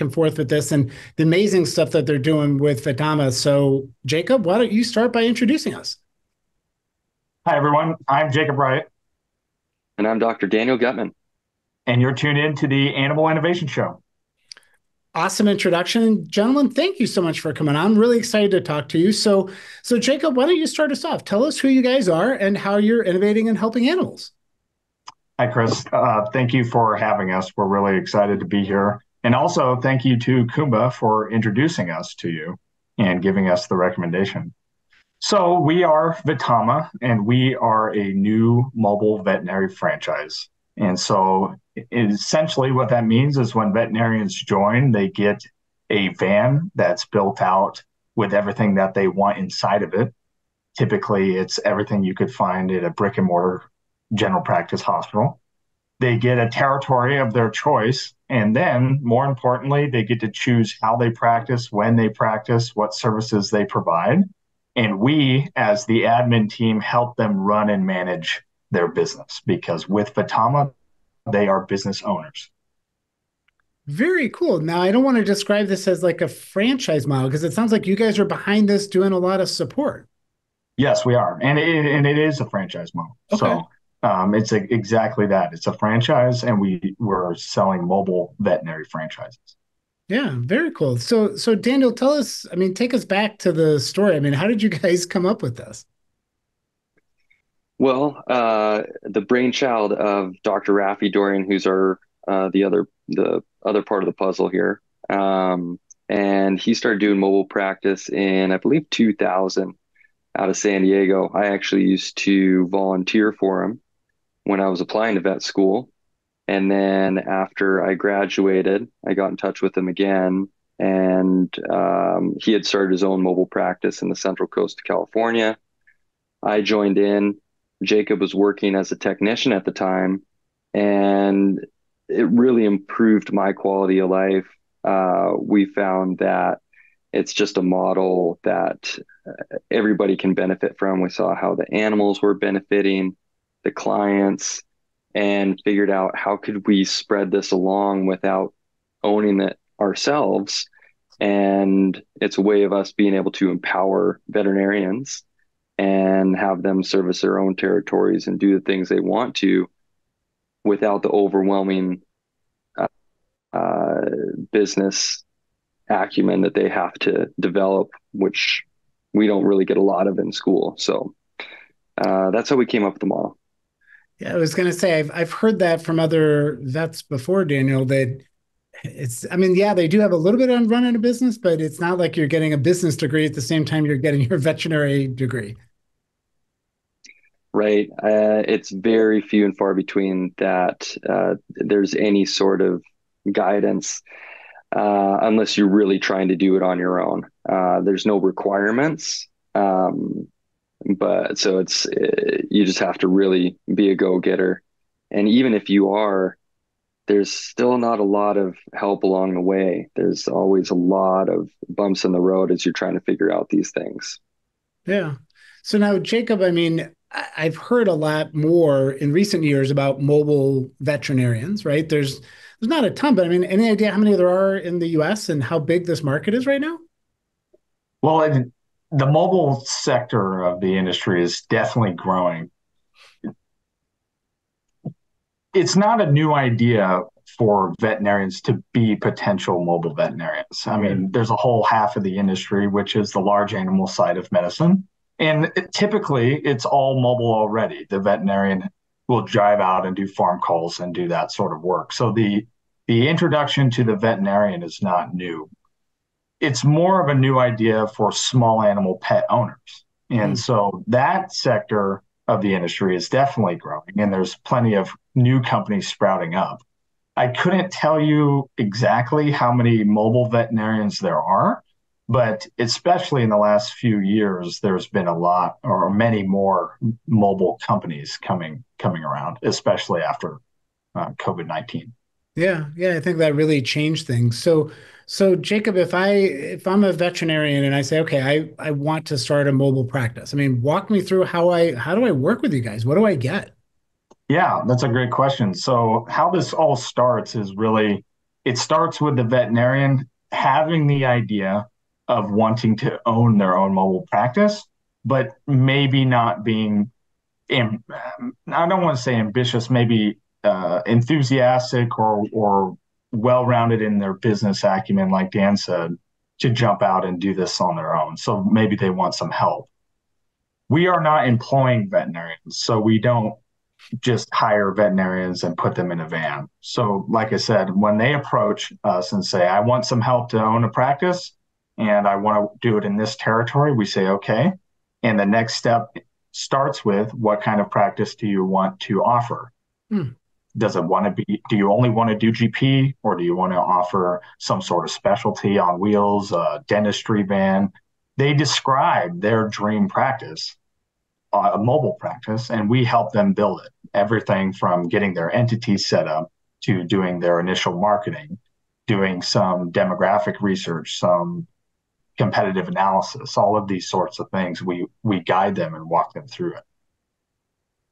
and forth with this and the amazing stuff that they're doing with Vetama. So, Jacob, why don't you start by introducing us? Hi, everyone. I'm Jacob Wright. And I'm Dr. Daniel Gutman. And you're tuned in to the Animal Innovation Show. Awesome introduction, gentlemen. Thank you so much for coming on. I'm really excited to talk to you. So, so Jacob, why don't you start us off? Tell us who you guys are and how you're innovating and helping animals. Hi, Chris. Uh, thank you for having us. We're really excited to be here. And also, thank you to Kumba for introducing us to you and giving us the recommendation. So, we are Vetama, and we are a new mobile veterinary franchise. And so, essentially, what that means is when veterinarians join, they get a van that's built out with everything that they want inside of it. Typically, it's everything you could find at a brick and mortar general practice hospital. They get a territory of their choice. And then, more importantly, they get to choose how they practice, when they practice, what services they provide. And we, as the admin team, help them run and manage their business because with Vetama, they are business owners. Very cool. Now, I don't want to describe this as like a franchise model because it sounds like you guys are behind this doing a lot of support. Yes, we are. And it, and it is a franchise model. Okay. So um, it's a, exactly that. It's a franchise, and we we're selling mobile veterinary franchises. Yeah, very cool. So, so Daniel, tell us. I mean, take us back to the story. I mean, how did you guys come up with this? Well, uh, the brainchild of Dr. Rafi Dorian, who's our uh, the other the other part of the puzzle here, um, and he started doing mobile practice in I believe 2000 out of San Diego. I actually used to volunteer for him when I was applying to vet school, and then after I graduated, I got in touch with him again, and um, he had started his own mobile practice in the Central Coast of California. I joined in Jacob was working as a technician at the time, and it really improved my quality of life. Uh, we found that it's just a model that uh, everybody can benefit from. We saw how the animals were benefiting, the clients, and figured out how could we spread this along without owning it ourselves. And it's a way of us being able to empower veterinarians and have them service their own territories and do the things they want to without the overwhelming uh, uh, business acumen that they have to develop, which we don't really get a lot of in school. So uh, that's how we came up with the model. Yeah, I was going to say I've I've heard that from other vets before, Daniel. That it's I mean, yeah, they do have a little bit on running a business, but it's not like you're getting a business degree at the same time you're getting your veterinary degree. Right. Uh, it's very few and far between that uh, there's any sort of guidance uh, unless you're really trying to do it on your own. Uh, there's no requirements. Um, but so it's uh, you just have to really be a go-getter and even if you are there's still not a lot of help along the way. There's always a lot of bumps in the road as you're trying to figure out these things. Yeah. So now, Jacob, I mean, I've heard a lot more in recent years about mobile veterinarians, right? There's there's not a ton, but I mean, any idea how many there are in the U.S. and how big this market is right now? Well, the mobile sector of the industry is definitely growing it's not a new idea for veterinarians to be potential mobile veterinarians. I mean, there's a whole half of the industry, which is the large animal side of medicine. And it, typically, it's all mobile already. The veterinarian will drive out and do farm calls and do that sort of work. So the the introduction to the veterinarian is not new. It's more of a new idea for small animal pet owners. And mm. so that sector of the industry is definitely growing, and there's plenty of new companies sprouting up. I couldn't tell you exactly how many mobile veterinarians there are, but especially in the last few years, there's been a lot or many more mobile companies coming coming around, especially after uh, COVID nineteen. Yeah, yeah, I think that really changed things. So, so Jacob, if I if I'm a veterinarian and I say, okay, I I want to start a mobile practice. I mean, walk me through how I how do I work with you guys? What do I get? Yeah, that's a great question. So, how this all starts is really it starts with the veterinarian having the idea of wanting to own their own mobile practice, but maybe not being, I don't want to say ambitious, maybe uh, enthusiastic or or well rounded in their business acumen, like Dan said, to jump out and do this on their own. So maybe they want some help. We are not employing veterinarians, so we don't just hire veterinarians and put them in a van. So, like I said, when they approach us and say, I want some help to own a practice and I want to do it in this territory, we say, okay. And the next step starts with what kind of practice do you want to offer? Hmm. Does it want to be, do you only want to do GP or do you want to offer some sort of specialty on wheels, a dentistry van? They describe their dream practice uh, a mobile practice and we help them build it. Everything from getting their entity set up to doing their initial marketing, doing some demographic research, some competitive analysis, all of these sorts of things. We we guide them and walk them through it.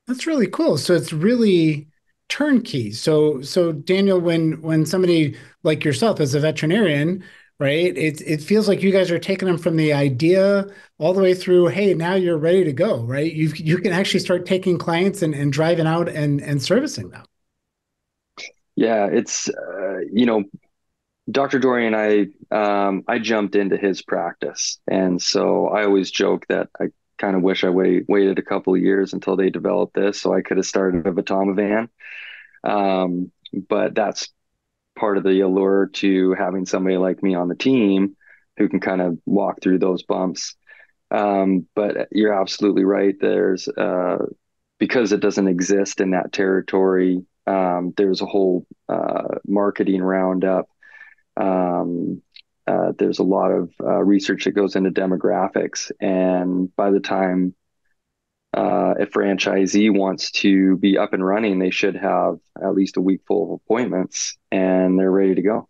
That's really cool. So it's really turnkey. So so Daniel, when when somebody like yourself as a veterinarian right? It it feels like you guys are taking them from the idea all the way through. Hey, now you're ready to go, right? You you can actually start taking clients and, and driving out and and servicing them. Yeah, it's uh, you know, Dr. Dorian, I um, I jumped into his practice, and so I always joke that I kind of wish I wait, waited a couple of years until they developed this, so I could have started a Vetama van. Um, but that's part of the allure to having somebody like me on the team who can kind of walk through those bumps. Um, but you're absolutely right. There's uh, because it doesn't exist in that territory. Um, there's a whole uh, marketing roundup. Um, uh, there's a lot of uh, research that goes into demographics, and by the time uh, a franchisee wants to be up and running, they should have at least a week full of appointments and they're ready to go.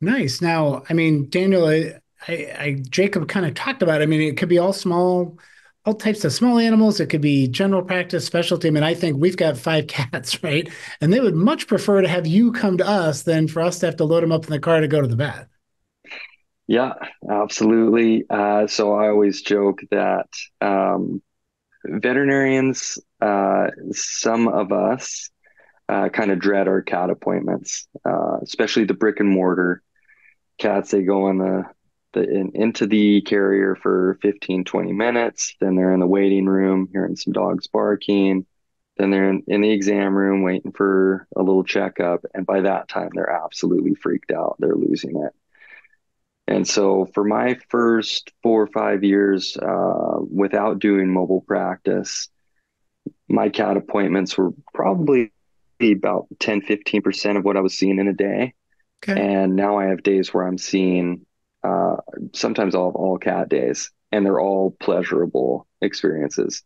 Nice. Now, I mean, Daniel, I, I, I Jacob kind of talked about. It. I mean, it could be all small, all types of small animals. It could be general practice, specialty. I mean, I think we've got five cats, right? And they would much prefer to have you come to us than for us to have to load them up in the car to go to the vet. Yeah, absolutely. Uh, so I always joke that um, veterinarians, uh, some of us, uh, kind of dread our cat appointments, uh, especially the brick and mortar cats. They go in the, the in, into the carrier for 15, 20 minutes. Then they're in the waiting room hearing some dogs barking. Then they're in, in the exam room waiting for a little checkup. And by that time, they're absolutely freaked out. They're losing it. And so for my first four or five years uh, without doing mobile practice, my cat appointments were probably about 10, 15% of what I was seeing in a day. Okay. And now I have days where I'm seeing uh, sometimes I'll have all cat days and they're all pleasurable experiences.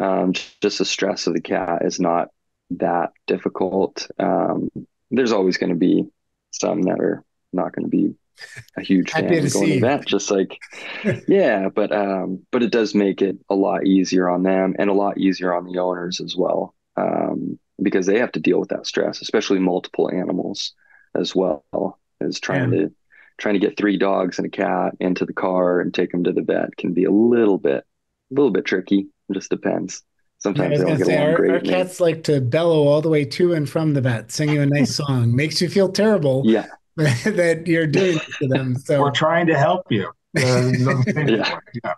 Um, just the stress of the cat is not that difficult. Um, there's always going to be some that are not going to be a huge fan of going to that. Just like, yeah, but um, but it does make it a lot easier on them and a lot easier on the owners as well, um, because they have to deal with that stress, especially multiple animals as well as trying yeah. to trying to get three dogs and a cat into the car and take them to the vet can be a little bit a little bit tricky. It just depends. Sometimes yeah, they don't get say, along our, great. Our cats like to bellow all the way to and from the vet, sing you a nice song. Makes you feel terrible. Yeah. that you're doing to them. So we're trying to help you. Uh, yeah. yeah.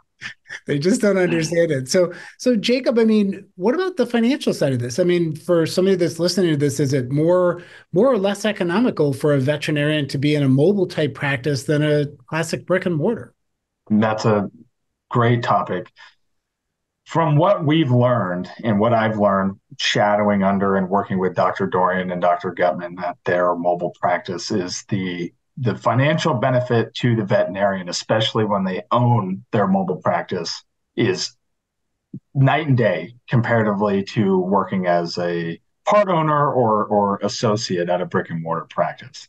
They just don't understand it. So, so Jacob, I mean, what about the financial side of this? I mean, for somebody that's listening to this, is it more, more or less economical for a veterinarian to be in a mobile type practice than a classic brick and mortar? That's a great topic from what we've learned and what I've learned shadowing under and working with Dr. Dorian and Dr. Gutman at their mobile practice is the the financial benefit to the veterinarian, especially when they own their mobile practice, is night and day comparatively to working as a part owner or or associate at a brick and mortar practice.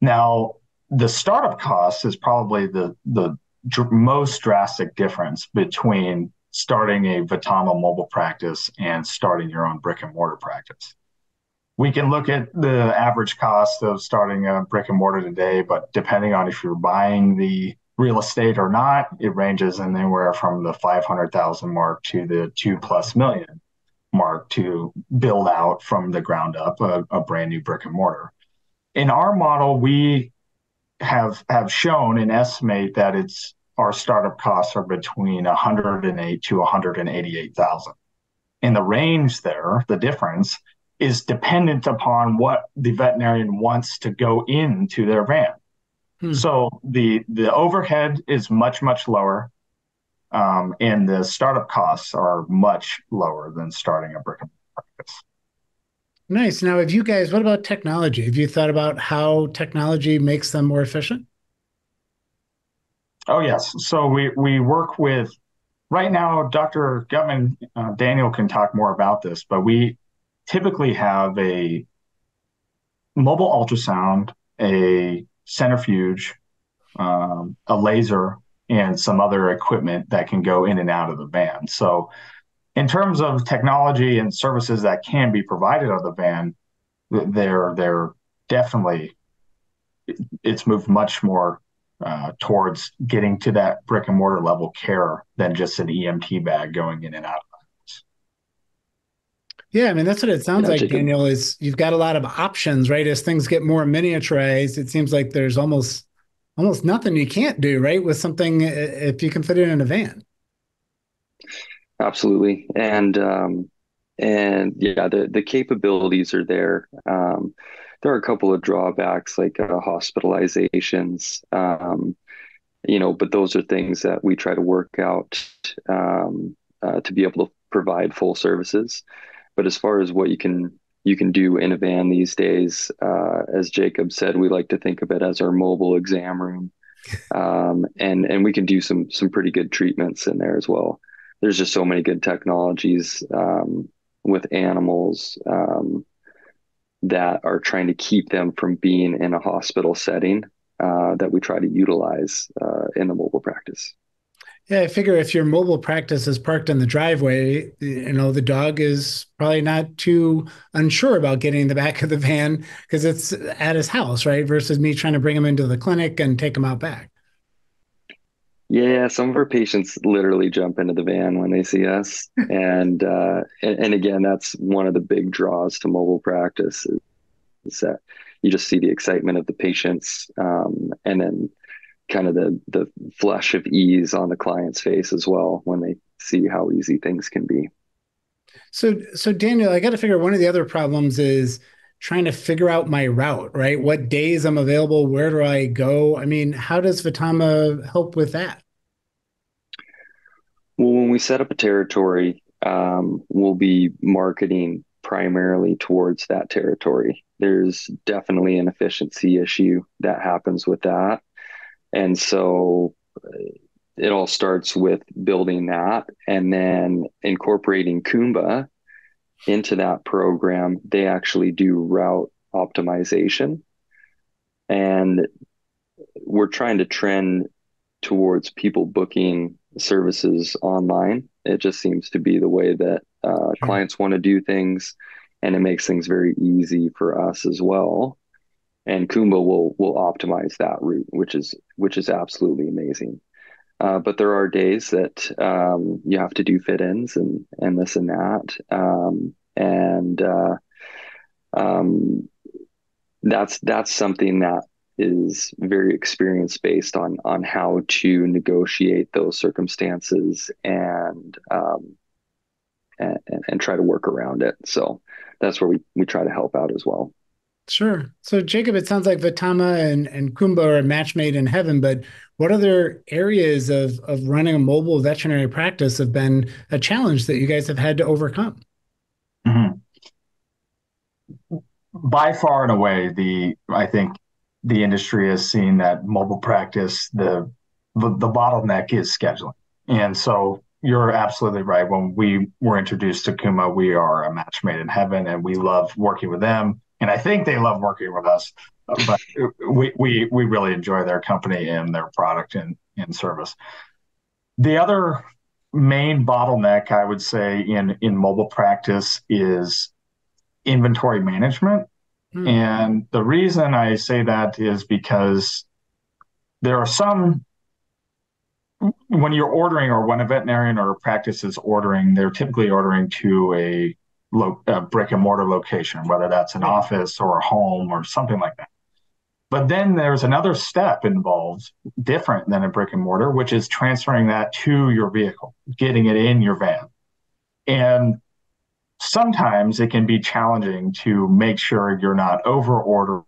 Now, the startup cost is probably the the dr- most drastic difference between starting a Vetama mobile practice and starting your own brick and mortar practice. We can look at the average cost of starting a brick and mortar today, but depending on if you're buying the real estate or not, it ranges anywhere from the 500,000 mark to the two plus million mark to build out from the ground up a, a brand new brick and mortar. In our model, we have have shown and estimate that it's our startup costs are between 108 to 188,000. In the range there, the difference is dependent upon what the veterinarian wants to go into their van. Hmm. So the the overhead is much much lower, um, and the startup costs are much lower than starting a brick and mortar practice. Nice. Now, have you guys? What about technology? Have you thought about how technology makes them more efficient? Oh yes. So we we work with right now. Dr. Gutman, uh, Daniel can talk more about this, but we typically have a mobile ultrasound, a centrifuge, um, a laser, and some other equipment that can go in and out of the van. So, in terms of technology and services that can be provided on the van, they're they're definitely it's moved much more uh, towards getting to that brick and mortar level care than just an EMT bag going in and out. Yeah, I mean that's what it sounds like, Daniel. Is you've got a lot of options, right? As things get more miniaturized, it seems like there's almost almost nothing you can't do, right, with something if you can fit it in a van. Absolutely, and um, and yeah, the the capabilities are there. Um, there are a couple of drawbacks like uh, hospitalizations, um, you know, but those are things that we try to work out um, uh, to be able to provide full services. But as far as what you can you can do in a van these days, uh, as Jacob said, we like to think of it as our mobile exam room, um, and and we can do some some pretty good treatments in there as well. There's just so many good technologies um, with animals um, that are trying to keep them from being in a hospital setting uh, that we try to utilize uh, in the mobile practice. Yeah, I figure if your mobile practice is parked in the driveway, you know, the dog is probably not too unsure about getting in the back of the van because it's at his house, right? Versus me trying to bring him into the clinic and take him out back. Yeah, some of our patients literally jump into the van when they see us, and, uh, and and again, that's one of the big draws to mobile practice is, is that you just see the excitement of the patients, um, and then kind of the the flush of ease on the client's face as well when they see how easy things can be. So so Daniel, I got to figure one of the other problems is trying to figure out my route, right? What days I'm available, where do I go? I mean, how does Vetama help with that? Well, when we set up a territory, um, we'll be marketing primarily towards that territory. There's definitely an efficiency issue that happens with that. And so uh, it all starts with building that and then incorporating Kumba into that program. They actually do route optimization. And we're trying to trend towards people booking services online. It just seems to be the way that uh, clients want to do things, and it makes things very easy for us as well and Kumba will will optimize that route, which is which is absolutely amazing. Uh, but there are days that um, you have to do fit-ins and and this and that, um, and uh, um, that's that's something that is very experience based on on how to negotiate those circumstances and um, and, and try to work around it. So that's where we we try to help out as well. Sure. So, Jacob, it sounds like Vetama and, and Kumba are a match made in heaven, but what other areas of, of running a mobile veterinary practice have been a challenge that you guys have had to overcome? Mm-hmm. By far and away, the I think the industry has seen that mobile practice, the, the, the bottleneck is scheduling. And so you're absolutely right. When we were introduced to Kumba, we are a match made in heaven and we love working with them and I think they love working with us. But we we we really enjoy their company and their product and, and service. The other main bottleneck I would say in in mobile practice is inventory management. Hmm. And the reason I say that is because there are some when you're ordering or when a veterinarian or a practice is ordering, they're typically ordering to a, lo- a brick and mortar location, whether that's an office or a home or something like that. But then there's another step involved, different than a brick and mortar, which is transferring that to your vehicle, getting it in your van. And sometimes it can be challenging to make sure you're not over ordering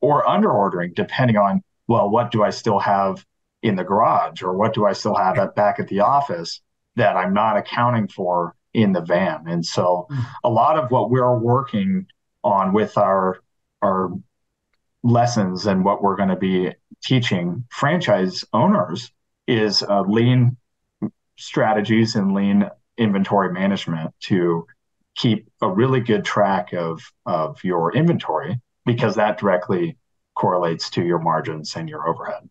or under ordering, depending on, well, what do I still have in the garage or what do I still have at back at the office that I'm not accounting for in the van. And so a lot of what we're working on with our our lessons and what we're going to be teaching franchise owners is uh, lean strategies and lean inventory management to keep a really good track of of your inventory because that directly correlates to your margins and your overhead.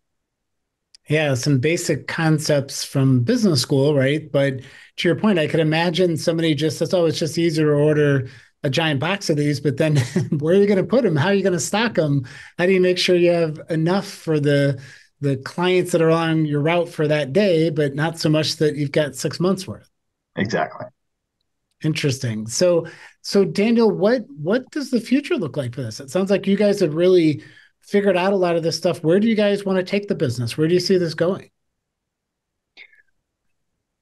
Yeah, some basic concepts from business school, right? But to your point, I could imagine somebody just says, "Oh, it's just easier to order a giant box of these," but then where are you going to put them? How are you going to stock them? How do you make sure you have enough for the the clients that are on your route for that day, but not so much that you've got six months worth? Exactly. Interesting. So, so Daniel, what what does the future look like for this? It sounds like you guys have really figured out a lot of this stuff. Where do you guys want to take the business? Where do you see this going?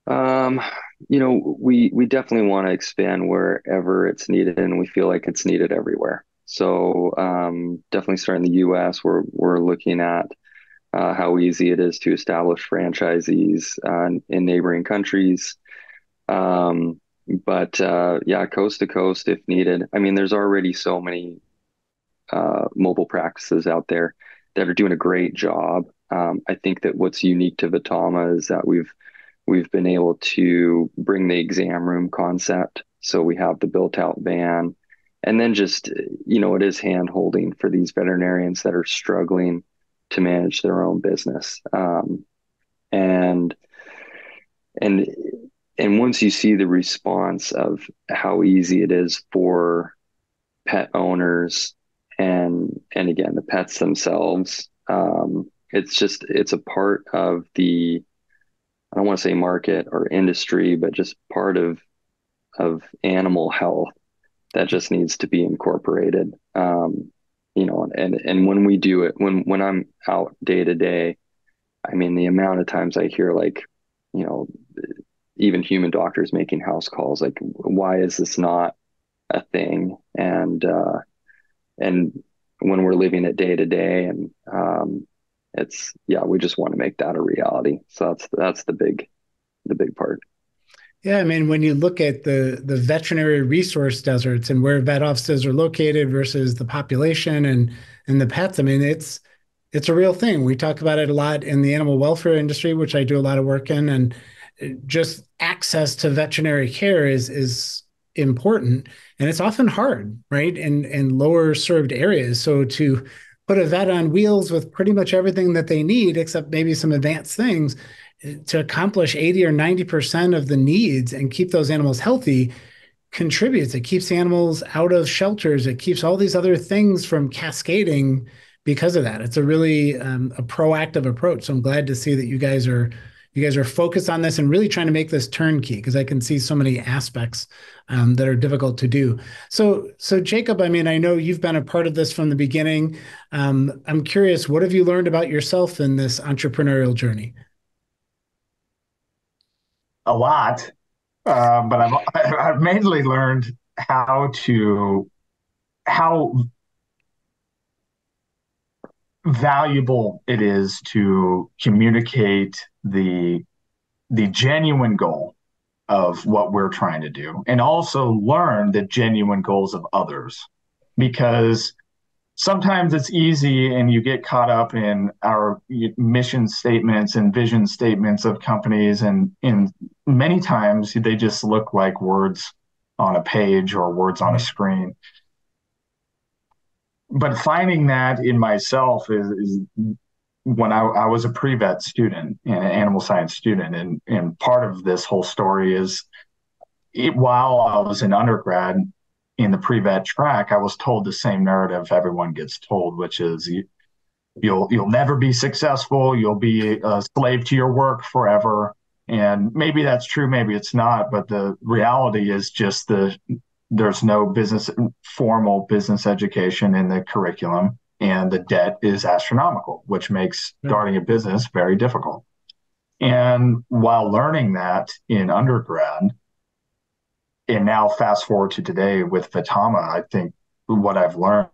Um, you know, we we definitely want to expand wherever it's needed, and we feel like it's needed everywhere. So um, definitely start in the U.S. We're we're looking at uh, how easy it is to establish franchisees uh, in neighboring countries. Um, but uh, yeah, coast to coast if needed. I mean, there's already so many uh, mobile practices out there that are doing a great job. Um, I think that what's unique to Vetama is that we've we've been able to bring the exam room concept. So we have the built out van, and then just you know it is hand holding for these veterinarians that are struggling to manage their own business. Um, and and and once you see the response of how easy it is for pet owners and and again the pets themselves um, it's just it's a part of the i don't want to say market or industry but just part of of animal health that just needs to be incorporated. Um, you know and and when we do it when when i'm out day to day i mean the amount of times i hear like you know even human doctors making house calls like why is this not a thing? And uh and when we're living it day to day and um, it's yeah we just want to make that a reality. So that's that's the big the big part. Yeah i mean when you look at the the veterinary resource deserts and where vet offices are located versus the population and and the pets i mean it's it's a real thing. We talk about it a lot in the animal welfare industry which i do a lot of work in and just access to veterinary care is is important and it's often hard right in in lower served areas. So to put a vet on wheels with pretty much everything that they need except maybe some advanced things to accomplish 80 or 90% of the needs and keep those animals healthy contributes. It keeps animals out of shelters. It keeps all these other things from cascading because of that. It's a really um, a proactive approach. So i'm glad to see that you guys are you guys are focused on this and really trying to make this turnkey because I can see so many aspects um, that are difficult to do. So, so Jacob, I mean, I know you've been a part of this from the beginning. Um, I'm curious, what have you learned about yourself in this entrepreneurial journey? A lot, uh, but I've I've mainly learned how to how valuable it is to communicate the the genuine goal of what we're trying to do and also learn the genuine goals of others. Because sometimes it's easy and you get caught up in our mission statements and vision statements of companies and in many times they just look like words on a page or words on a screen but finding that in myself is, is when I, I, was a pre-vet student and an animal science student and, and part of this whole story is it, while i was an undergrad in the pre-vet track, I was told the same narrative everyone gets told, which is you, you'll you'll never be successful. You'll be a slave to your work forever. And maybe that's true, maybe it's not. But the reality is just the there's no business formal business education in the curriculum, and the debt is astronomical, which makes hmm. starting a business very difficult. And while learning that in undergrad, and now fast forward to today with Vetama, I think what I've learned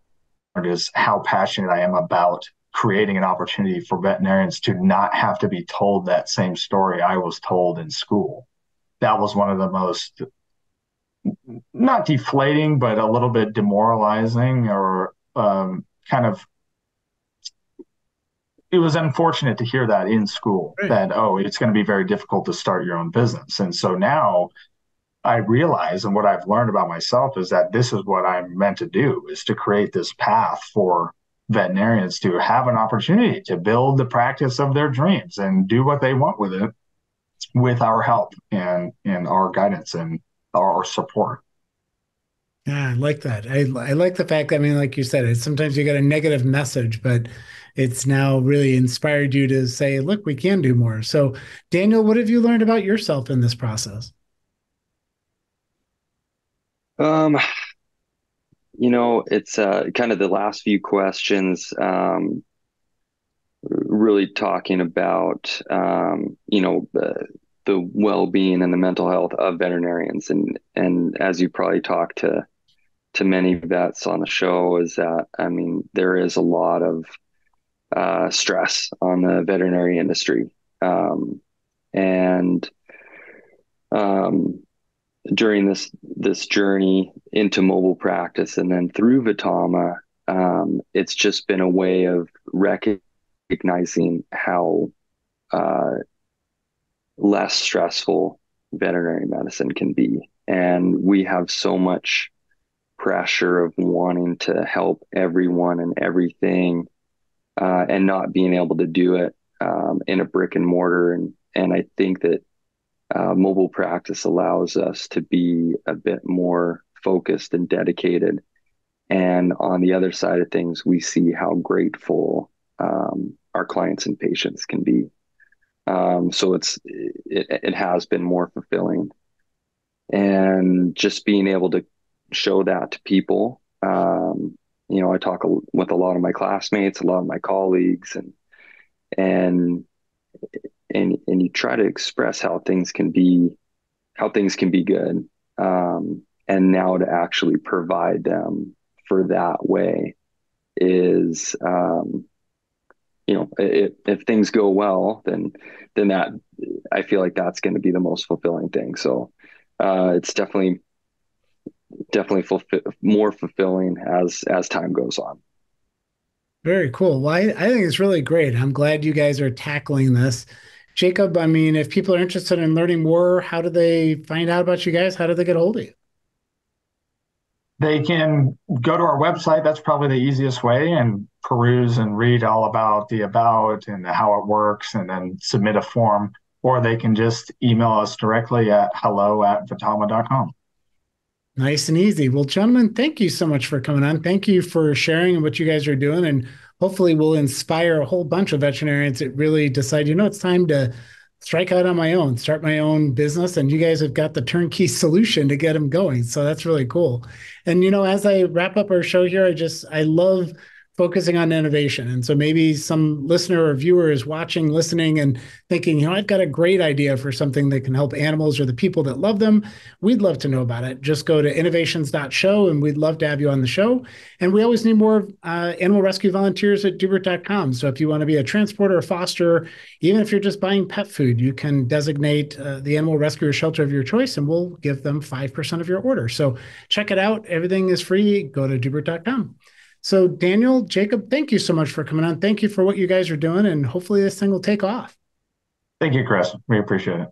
is how passionate I am about creating an opportunity for veterinarians to not have to be told that same story I was told in school. That was one of the most not deflating, but a little bit demoralizing or um, kind of. It was unfortunate to hear that in school right. that, oh, it's going to be very difficult to start your own business. And so now I realize and what I've learned about myself is that this is what I'm meant to do is to create this path for veterinarians to have an opportunity to build the practice of their dreams and do what they want with it with our help and and our guidance and our support. Yeah, I like that. I, I like the fact that, I mean, like you said, it's sometimes you get a negative message, but it's now really inspired you to say, look, we can do more. So, Daniel, what have you learned about yourself in this process? Um, you know, it's uh, kind of the last few questions, um, really talking about, um, you know, the, the well-being and the mental health of veterinarians, and and as you probably talk to to many vets on the show, is that I mean, there is a lot of uh, stress on the veterinary industry, um, and um, during this this journey into mobile practice and then through Vetama, um, it's just been a way of recognizing how uh, less stressful veterinary medicine can be. And we have so much pressure of wanting to help everyone and everything uh, and not being able to do it um, in a brick and mortar. And, and I think that uh, mobile practice allows us to be a bit more focused and dedicated. And on the other side of things, we see how grateful um, our clients and patients can be. Um, so it's it, it has been more fulfilling, and just being able to show that to people. Um, you know, I talk with a lot of my classmates, a lot of my colleagues, and and and and you try to express how things can be how things can be good um, and now to actually provide them for that way is um, you know if, if things go well then then that i feel like that's going to be the most fulfilling thing. So uh, it's definitely definitely more fulfilling as as time goes on. Very cool. Well I, I think it's really great. I'm glad you guys are tackling this. Jacob, I mean, if people are interested in learning more, how do they find out about you guys? How do they get a hold of you? They can go to our website. That's probably the easiest way and peruse and read all about the about and how it works and then submit a form. Or they can just email us directly at hello at vetama.com. Nice and easy. Well, gentlemen, thank you so much for coming on. Thank you for sharing what you guys are doing and hopefully we'll inspire a whole bunch of veterinarians that really decide, you know, it's time to strike out on my own, start my own business. And you guys have got the turnkey solution to get them going. So that's really cool. And, you know, as I wrap up our show here, I just, I love focusing on innovation. And so maybe some listener or viewer is watching, listening, and thinking, you know, I've got a great idea for something that can help animals or the people that love them. We'd love to know about it. Just go to innovations.show and we'd love to have you on the show. And we always need more uh, animal rescue volunteers at doobert.com. So if you want to be a transporter or foster, even if you're just buying pet food, you can designate uh, the animal rescue or shelter of your choice and we'll give them 5% of your order. So check it out. Everything is free. Go to doobert.com. So, Daniel, Jacob, thank you so much for coming on. Thank you for what you guys are doing, and hopefully this thing will take off. Thank you, Chris. We appreciate it.